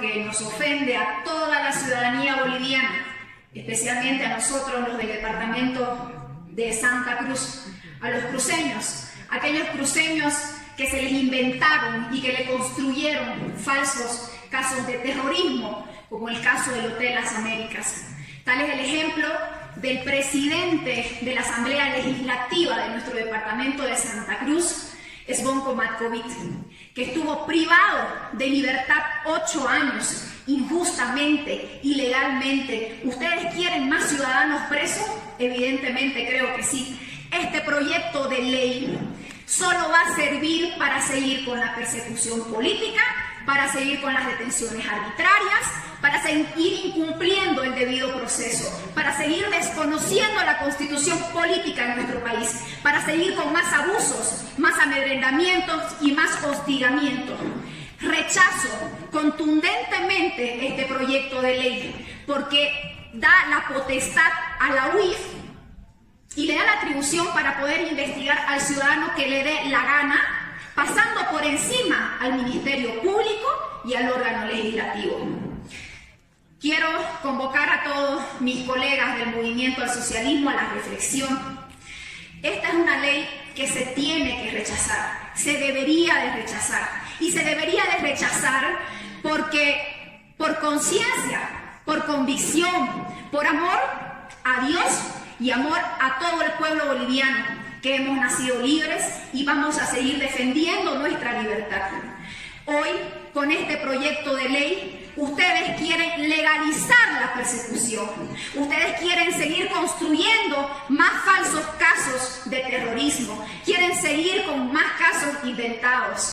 que nos ofende a toda la ciudadanía boliviana, especialmente a nosotros los del departamento de Santa Cruz, a los cruceños, aquellos cruceños que se les inventaron y que le construyeron falsos casos de terrorismo, como el caso del Hotel Las Américas. Tal es el ejemplo del presidente de la Asamblea Legislativa de nuestro departamento de Santa Cruz, Svonko Matkovic, que estuvo privado de libertad ocho años, injustamente, ilegalmente. ¿Ustedes quieren más ciudadanos presos? Evidentemente creo que sí. Este proyecto de ley solo va a servir para seguir con la persecución política, para seguir con las detenciones arbitrarias, para seguir incumpliendo el debido proceso, para seguir desconociendo la constitución política en nuestro país, para seguir con más abusos, más amedrentamientos y más hostigamiento. Rechazo contundentemente este proyecto de ley porque da la potestad a la UIF y le da la atribución para poder investigar al ciudadano que le dé la gana, pasando por encima al Ministerio Público y al órgano legislativo. Quiero convocar a todos mis colegas del movimiento al socialismo a la reflexión. Esta es una ley que se tiene que rechazar, se debería de rechazar. Y se debería de rechazar porque por conciencia, por convicción, por amor a Dios y amor a todo el pueblo boliviano, que hemos nacido libres y vamos a seguir defendiendo nuestra libertad. Hoy, con este proyecto de ley, ustedes quieren legalizar la persecución. Ustedes quieren seguir construyendo más falsos casos de terrorismo. Quieren seguir con más casos inventados.